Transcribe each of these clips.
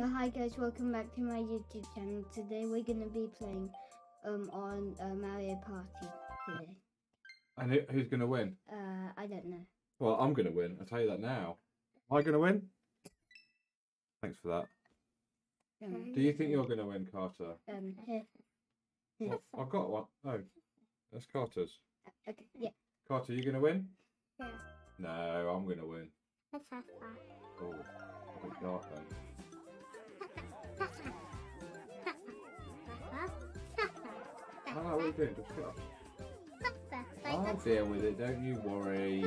Oh, hi guys, welcome back to my YouTube channel. Today we're gonna be playing um on uh, Mario Party today. And who, who's going to win? Uh, I don't know. Well, I'm going to win. I'll tell you that now. Am I going to win? Thanks for that. Um, Do you think you're going to win, Carter? um here. Well, I've got one. Oh, that's Carter's. Okay, yeah. Carter, you going to win? Yeah. No, I'm going to win. Let's have that. Oh, a bit dark then. I don't know what you're doing. Just shut up. I'll deal with it. Don't you worry.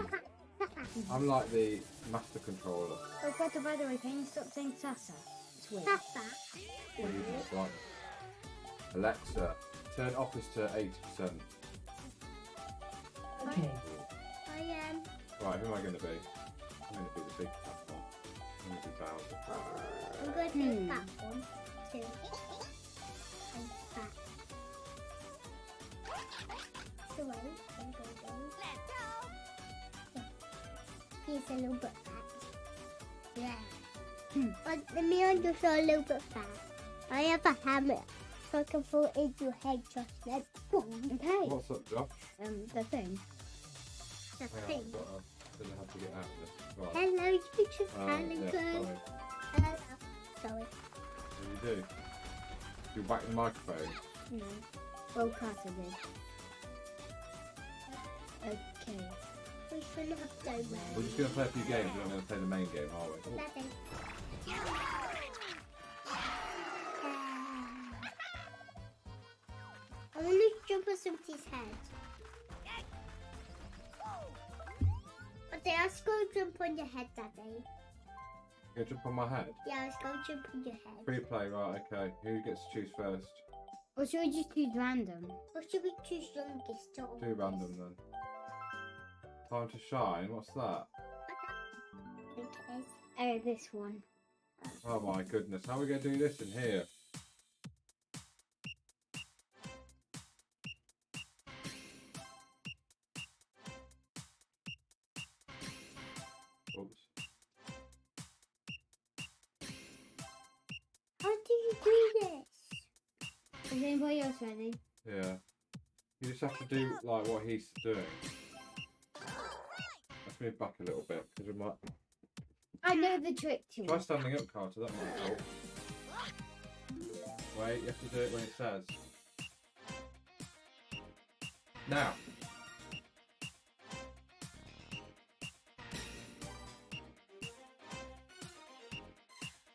I'm like the master controller. Oh, Greta, by the way, can you stop saying Sasa? It's weird. What do you just like? Alexa, turn office to 80%. Okay. I am. Right, who am I going to be? I'm going to be the big fat one. I'm going to be Bowser. I'm going to be that one too. So wait, I'm going to go. He's a little bit fat. Yeah. Hmm. But let me understand a little bit fat. I have a hammer, so I can fall into your head just like boom. Okay. What's up, Josh? Um, the thing. The Hang on, thing. To, don't know how to get out of this. Right. Hello, Oh, yeah, girl. sorry. Hello. Sorry. What do you do? You whack the microphone. No. Well, Carter did. Okay. We shouldn't have done We're just going to play a few games. We're not going to play the main game, are we? Oh, Nothing. I want to jump on somebody's head. But they are going to jump on your head, Daddy. gonna jump on my head? Yeah, going to jump on your head. Free play, right, okay. Who gets to choose first? Or should we just choose random? Or should we choose youngest or Do random then. Time to shine, what's that? I think it is. Oh, this one. Oh my goodness, how are we going to do this in here? Oops. How do you do this? Is anybody else ready? Yeah. You just have to do like what he's doing. Let's move back a little bit because we might I know the trick to try it. standing up, Carter. That might help. Wait, you have to do it when it says. Now.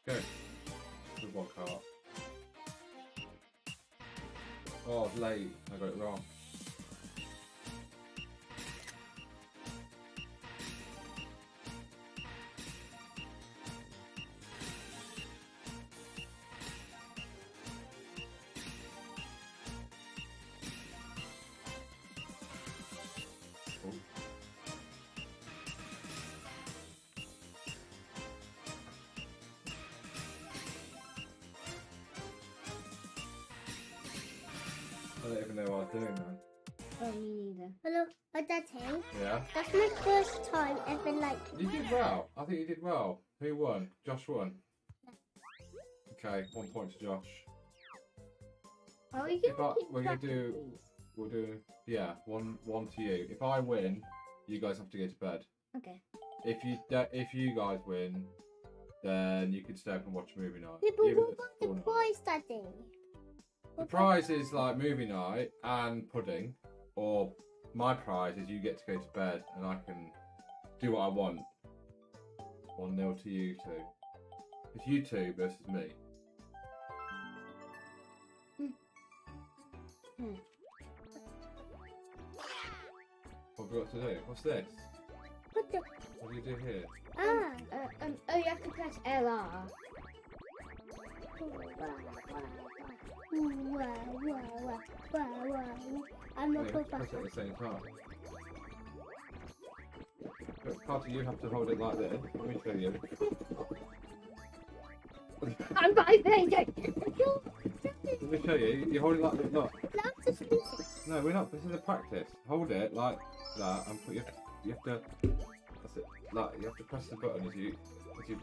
Go. Good one, cart. Oh, late. I got it wrong. Me neither. Hello, my Daddy. Yeah. That's my first time ever like. You did well. I think you did well. Who won? Josh won. Okay, one point to Josh. Are we If I, gonna keep we're gonna track of do, these? we'll do, yeah, one, one to you. If I win, you guys have to go to bed. Okay. If you, do- if you guys win, then you can stay up and watch movie night. Yeah, but even what if it's about the full night. prize, Daddy? The prize is like movie night and pudding, or my prize is you get to go to bed and I can do what I want. One nil to you two. It's you two versus me. What have we got to do? What's this? What the? What do you do here? Ah. Uh, um, oh, you have to press LR. I'm a you have to papa. press it at the same time. But Carter, you have to hold it like this. Let me show you. I'm my baby. Let me show you. You hold it like this. Look. Love this music. No, we're not. This is a practice. Hold it like that and put your. You have to. That's it. Like you have to press the button as you as you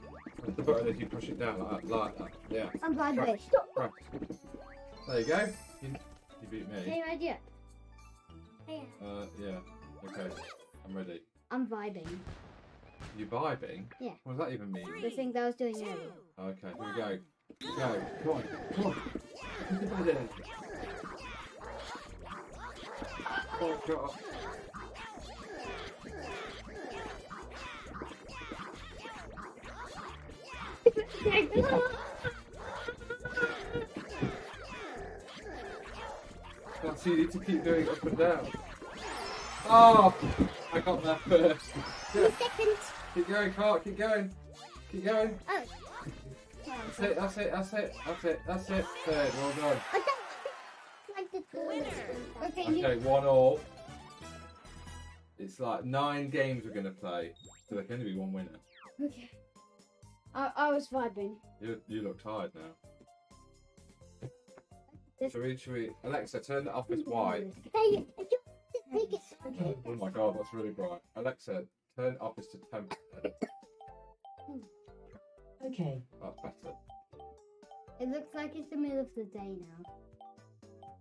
Put it as you push it down like that, like that. Yeah. I'm vibing. Right. There you go. You, you beat me. Hey, idea. Yeah. Uh, yeah. Okay. I'm ready. I'm vibing. You vibing? Yeah. What does that even mean? The thing that I was doing earlier. Okay, here we go. Go. Come on. Come on. Put it in. Oh, God. you need to keep doing up and down. Oh, I got there first. Yeah, keep going, Clark. Keep going. Keep going. Oh. That's it. That's it. That's it. That's it. That's it. Third. Well done. I don't like the door. Okay. Okay, one all. It's like nine games we're gonna play, so there can only be one winner. Okay. I, I was vibing. You you look tired now. This- Should we? Should we? Alexa, turn the office white. Hey, I just take it. Oh my god, that's really bright. Alexa, turn office to temp. Okay. That's better. It looks like it's the middle of the day now.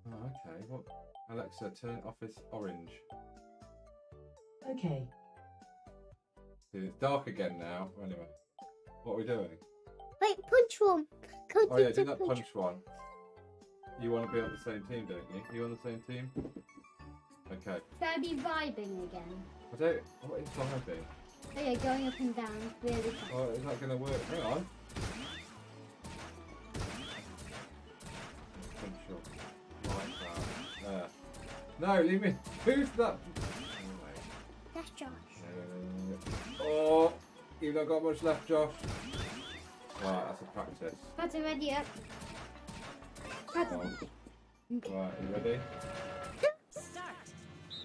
Oh, okay. What? Alexa, turn office orange. Okay. See, It's dark again now. Anyway, what are we doing? Wait, punch one. Go Oh yeah, to do the that punch one. You want to be on the same team, don't you? You on the same team? Okay. Should I be vibing again? I don't. What is vibing? Oh yeah, going up and down really fast. Oh, is that going to work? Hang on. Your right. There. No, leave me. Who's that? Anyway. That's Josh. Uh, oh, you've not got much left, Josh. Right, that's a practice. Pattern ready up. Oh. Right, you ready?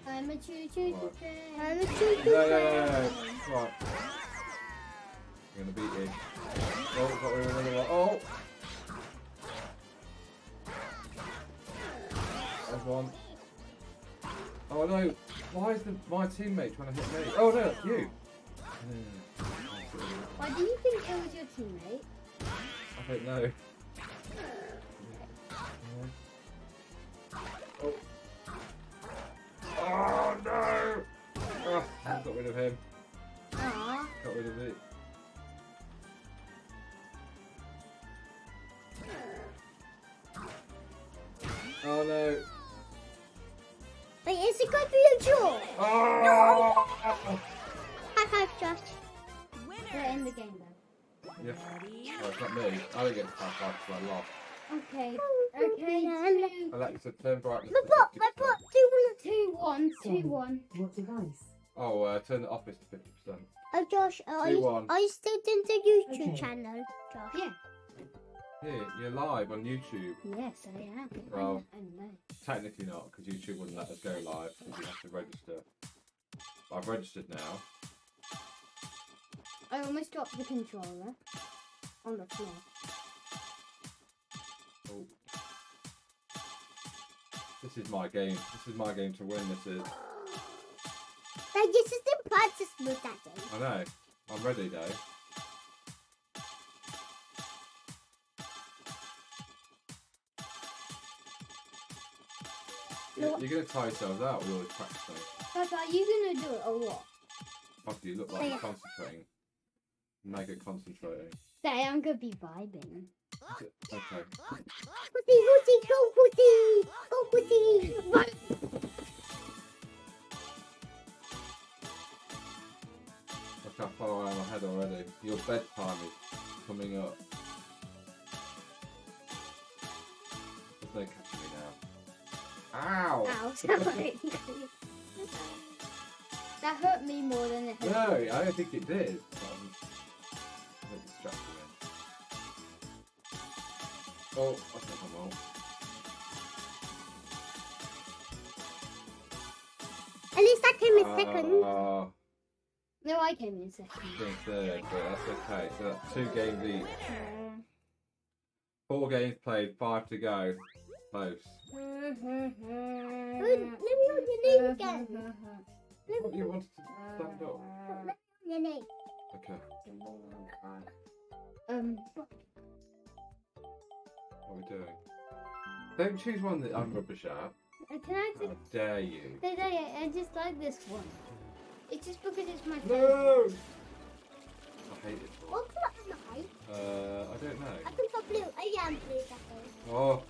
I'm a choo choo Right. train. I'm a choo choo No, no, no, no. Right. I'm gonna beat you. Oh, got rid of another one. Oh! There's one. Oh no! Why is the, my teammate trying to hit me? Oh no, you! Why do you think it was your teammate? I don't know. Oh no! Oh, got rid of him. Aww. Got rid of it. Oh no! Wait, is it going to be a draw? Oh! High five, Josh. We're in the game then. Yeah. Oh, it's not me. I don't get to pass five because I lost. Okay. Oh, Okay. yeah. Two, Alexa, turn brightness My to butt, my 50%. butt, two minutes. two, one, two, one. What device? Oh, uh, turn the office to 50%. Oh, Josh, are Two, you, one. are you still in the YouTube Okay. channel, Josh? Yeah. Here, you're live on YouTube. Yes, I am. Well. I, I know. Technically not, because YouTube wouldn't let us go live because you have to register. But I've registered now. I almost dropped the controller on the floor. This is my game. This is my game to win. This is. Like, this is the practice mode that day. I know. I'm ready though. No. You're going to tire yourselves out with all this practicing. Papa, are you gonna do it or what? Fuck, you look like you're concentrating. Mega concentrating. Say, I'm gonna be vibing. Okay. Woody, go, Woody! Go! Run! Look how far I am ahead already. Your bedtime is coming up. There's no catching me now. Ow! Ow, sorry. that hurt me more than it hurt No, you. I don't think it did. Oh, that's not my fault. At least I came in second. Uh, No, I came in second. came third, but that's okay. So that's two games each. Four games played, five to go. Close. Let me on your name again. What, me you wanted to stand up? on your name. Okay. Um, What are we doing? Don't choose one that I'm rubbish at. uh, can I How just dare you? that I, I just like this one? It's just because it's my favorite. No! I hate this one. What colour am I? Uh, I don't know. I think I'm blue. I am blue, Daddy. Oh, oh,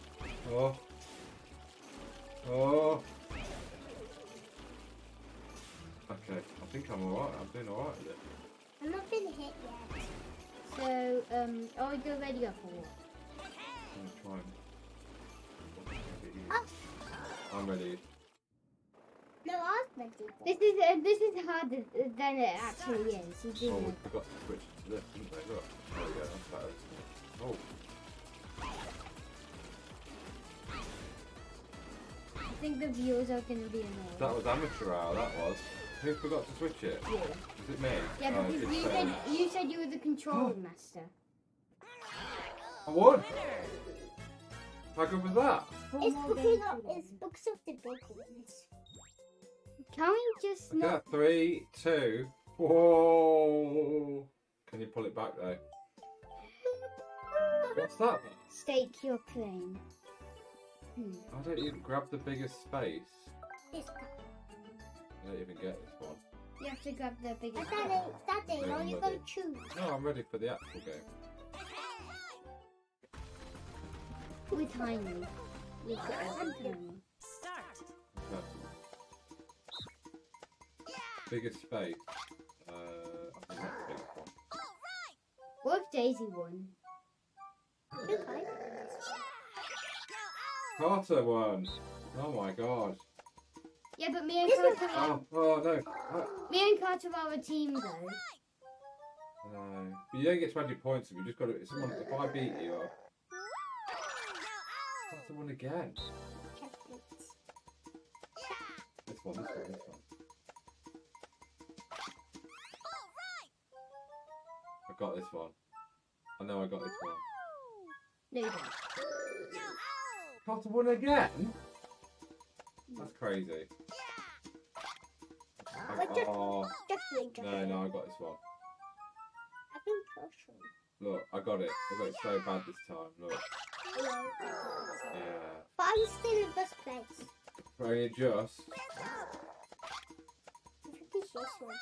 harder than it actually is. You Oh, we know. forgot to switch to this, didn't we? Look. Oh, yeah, that's better. Oh, I think the viewers are going to be annoyed. that was amateur hour, that was. Who forgot to switch it? yeah. Was it me? Yeah, Oh, because you said um, you said you were the control master. I won! How good was that? It's more because of, it's because of the big ones. Can we just Okay, not? three, two. Whoa! Can you pull it back though? What's that? Stake your claim. Hmm. I don't even grab the biggest space. It's I don't even get this one. You have to grab the biggest. Daddy, Daddy, Yeah, are I'm you ready. going to choose? No, I'm ready for the actual game. We're tiny. We're tiny. Biggest space. Uh, I think that's the biggest one. What if Daisy won? Okay. Carter won! Oh my god. Yeah, but me and This Carter are, Oh, oh no. Uh, me and Carter are a team though. no. But you don't get to add your points if you just got to. If, someone, if I beat you, I'll- Carter won again. This one, this one, this one. Got this one. I know I got this one. No, you don't. Carter won again? That's crazy. I, But just- oh, Just no, no, I got this one. I think caution. Look, I got it. I got it so bad this time. Look, yeah. But I'm still in first place. But only just. I think it's this one.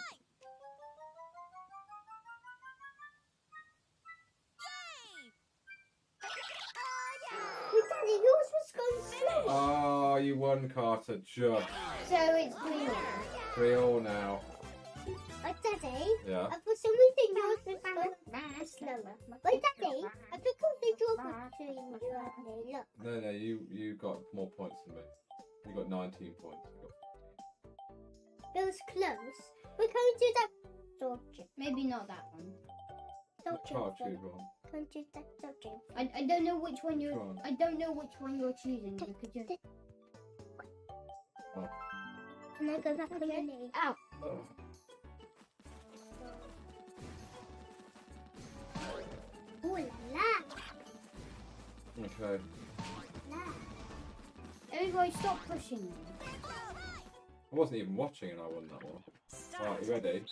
Oh, you won, Carter. Just So it's three now. three all now. Wait, Daddy. Yeah. For some reason, yours was going slower. Wait, Daddy. I think I'll be between you and me. Look. No, no, you you got more points than me. You got 19 points. I got- It was close. We're going to that Georgia. Maybe not that one. I Georgia. Can't choose one. Going to that Georgia. I, I don't know which one you're. Go on. I don't know which one you're choosing because you're. Oh. Can I go back on your knee? Ow! Oh, Ooh la la. okay. la. Everybody, stop pushing me. I wasn't even watching and I won that one. Right, you ready?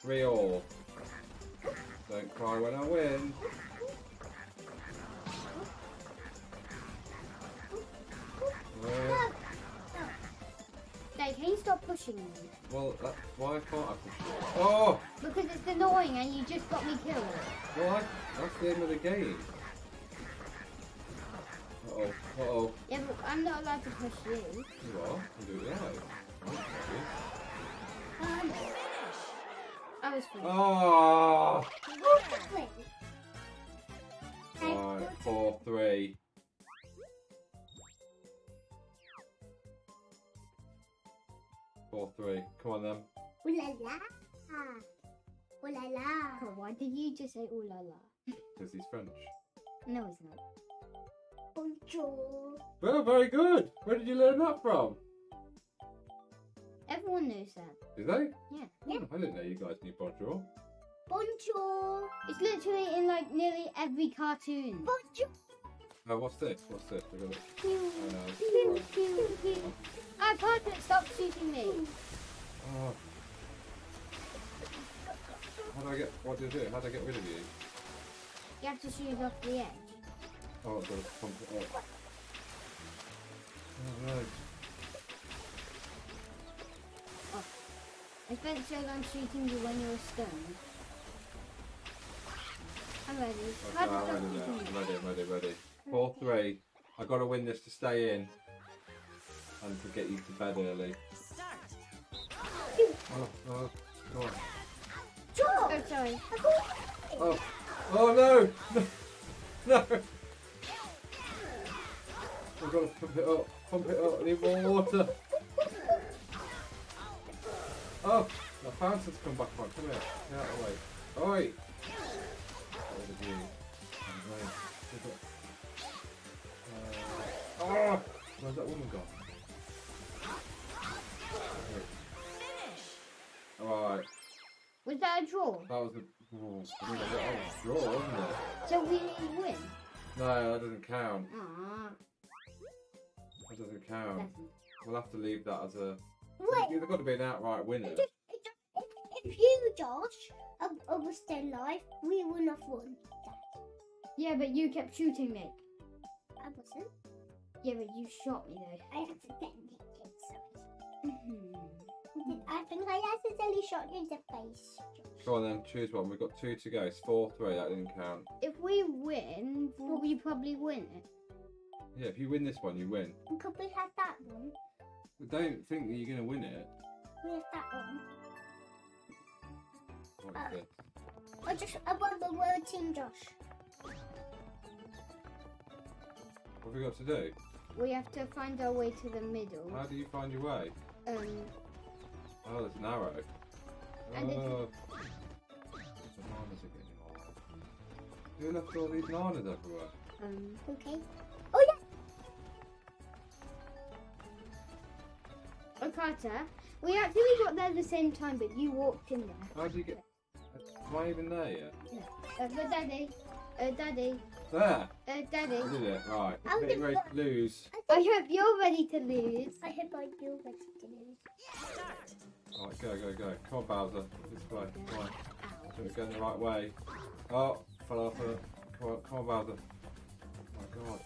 Three all. Don't cry when I win. Stop pushing me? well that, why can't I push it? Oh! Because it's annoying and you just got me killed. Well, I, that's the end of the game. Uh oh, uh oh. Yeah, but I'm not allowed to push you. You are? You do it. Okay. Um, I was free. Oh! Wait. Right, four, three. Four, three. Come on then. Ooh la la. Ooh la la. Why did you just say ooh la la? Because he's French. No, he's not. Bonjour. Well, very good. Where did you learn that from? Everyone knows that. Did they? Yeah. Oh, I didn't know you guys knew bonjour. Bonjour. It's literally in like nearly every cartoon. Bonjour. Oh, what's this? What's this? Look at it. Uh, pew. Ah, Carter, stop shooting me. oh. How do I get? What do I do? How do I get rid of you? You have to shoot off the edge. Oh, I've got to pump it up. Oh, no. I spent so long shooting you when you were stunned. I'm ready. Okay, I'm ready that now. begin? I'm ready, I'm ready, 4 3. i got to win this to stay in. And to get you to bed early. Oh, oh, go. Oh, sorry. Oh, oh no! No! no. I've got to pump it up, pump it up, I need more water. Oh, the fountain's come back on, come here, get out of the way. Oi! What did you? I'm going. Look at- oh! Where's that woman gone? Alright, Was that a draw? that was the. Oh, I mean, that was a draw, wasn't it? So we win? No, that doesn't count. Ah, That doesn't count. doesn't. We'll have to leave that as a. Wait, There's got to be an outright winner. if, if you, Josh, I were still alive, we would have won that. Yeah, but you kept shooting me. I wasn't. Yeah, but you shot me though. I accidentally did so. Mhm. I think I accidentally shot you in the face. Go on then, choose one. We've got two to go. It's 4 3. That didn't count. If we win, will we probably win it? Yeah, if you win this one, you win. Could we have that one? But don't think that you're going to win it. We have that one. What Uh. is this? I just I want the world team, Josh. What have we got to do? We have to find our way to the middle. How do you find your way? Um, Oh, there's an arrow. And Oh. The bananas are getting all. Who left all these bananas everywhere? um, Okay. Oh yeah. oh, Carter, we actually got there at the same time, but you walked in there. How do you get. Am I even there yet? Uh, but Daddy, uh, Daddy, There! uh, Daddy, I did it. Right. I'm Getting ready to lose. I hope you're ready to lose. I hope I do ready to lose. Right, go, go, go. Come on, Bowser. This way. Come on. So we're going the right way. Oh, fell off it. Come on, come on, Bowser. Oh my god.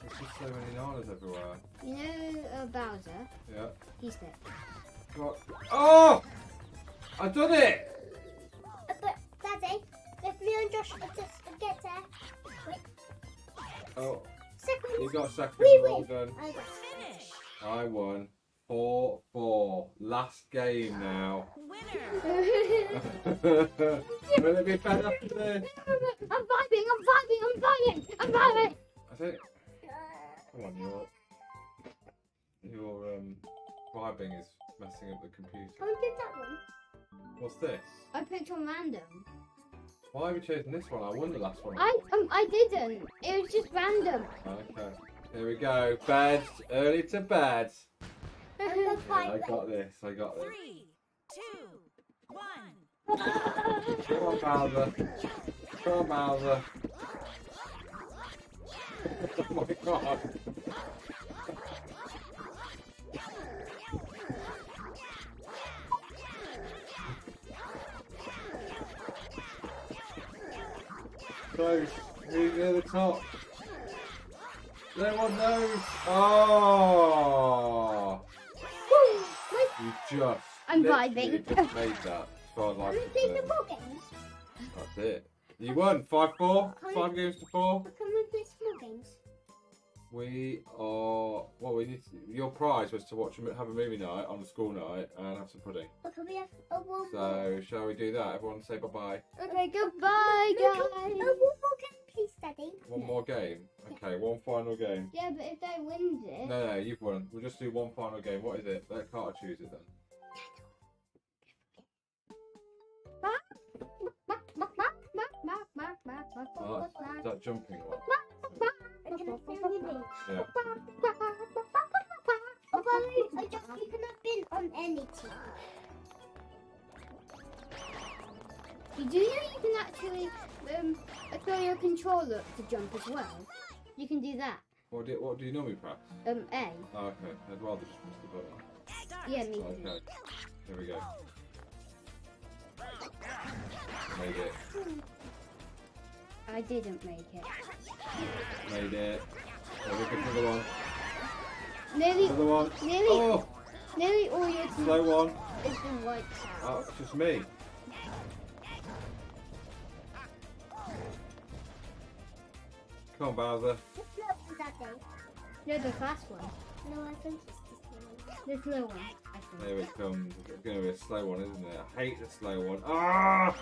There's just so many bananas everywhere. You know uh, Bowser? Yeah. He's there. Come on. Oh! I've done it! Uh, but Daddy, if me and Josh just get there, wait, Oh, second. you got second. We well win. done. I got I won. 4 4. Last game now. Will it be better today? I'm vibing, I'm vibing, I'm vibing, I'm vibing. I think. Come on, your. Your um, vibing is messing up the computer. Can we that one? What's this? I picked on random. Why have we chosen this one? I won the last one. I um I didn't. It was just random. Okay. Here we go. Bed. Early to bed. I'm Yeah. I got this. I got this. Three, two, one. Come on, Bowser. Come on, Bowser. oh my god. So, who's near the top? No one knows. Oh! Ah! Woo! You just. I'm vibing. Just made that. As far as Can I'm we play concerned. games? That's it. You won. 5 4. 5 games to 4. Can we play more games? We are. Well, we need. To, your prize was to watch a, have a movie night on a school night and have some pudding. Or can we have a one more? So, shall we do that? Everyone say bye bye. Okay, goodbye, guys. can- a one more game, please, Daddy. One more game. Okay, one final game. Yeah, but if they win it, No, no, you've won. We'll just do one final game. What is it? Let Carter choose it then. Oh, ah, that's, is that jumping one? I can have family name. Yeah. Although I just you can have been on any team. you do know you can actually um throw your controller up to jump as well. You can do that. What do, what do you normally press? Um, A. Oh, okay. I'd rather just press the button. Yeah, me too. Okay. Here we go. Made it. I didn't make it. Made it. Oh, look at another one. Nearly, Another one. nearly, Oh, nearly all your team slow one. is the white Oh, it's just me. Come on, Bowser. What level is that day? No, the fast one. No, I think it's this one. The slow one. I think. There it comes. It's going to be a slow one, isn't it? I hate the slow one. Ah!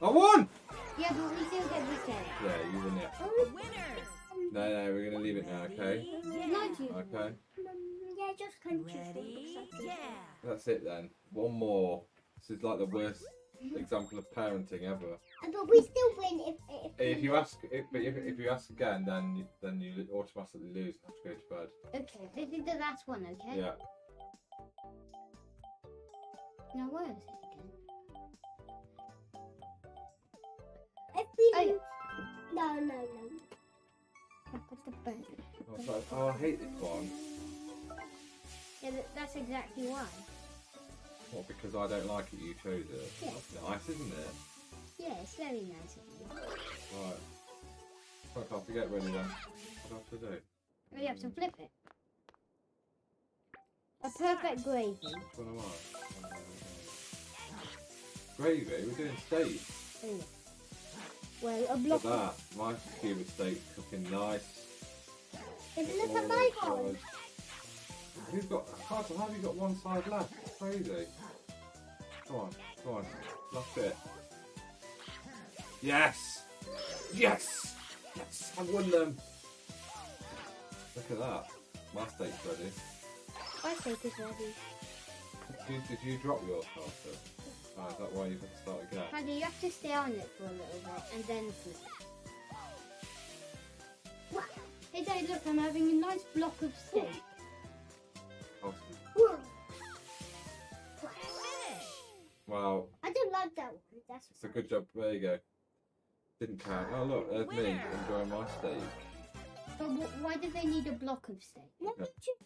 I won! Yeah, but we still get this day. Yeah, you won it. Winners. No, no, we're going to leave it now, okay? Not you. Okay. Yeah, just country Yeah. That's it then. One more. This is like the worst example of parenting ever. Uh, but we still win if if, If you ask, if, but if, if you ask again, then you- then you automatically lose and have to go to bed. Okay, this is the last one, okay? Yeah. Now where is it again? if we Oh, no no no. Up at the bed. I was like, oh, I hate this one. Yeah, that's exactly why. What, because I don't like it, you chose it? Yeah. That's nice, isn't it? Yeah, it's very nice of you. Right. Right, I have to get ready then. What do I have to do? Oh, you have to flip it. A perfect gravy. What am I? Gravy? We're doing steak. Oh, yeah. Well, a Look at that. My scuba steak's cooking nice. If It's look at all my covered. one. Who's got? Carter, how have you got one side left? It's crazy. Come on, come on. Last bit. Yes! Yes! Yes! I won them! Look at that. My steak's ready. my steak is ready. Did you, did you drop yours, Carter? Oh, is that why you've got to start again? Paddy, you have to stay on it for a little bit and then flip it. Hey, Dad, look, I'm having a nice block of steak. Awesome. Whoa. Finish. Well, I don't like that one. That's it's a good job. There you go. Didn't count. Oh, look, there's me Winner. enjoying my steak. But wh- why do they need a block of steak? Let me choose.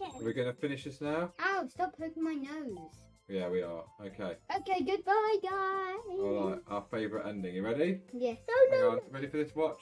Okay. Are we going to finish this now? Ow, stop poking my nose. Yeah, we are. Okay. Okay, goodbye, guys. All right, our favourite ending. You ready? Yes. No, Hang no, on. Ready for this watch?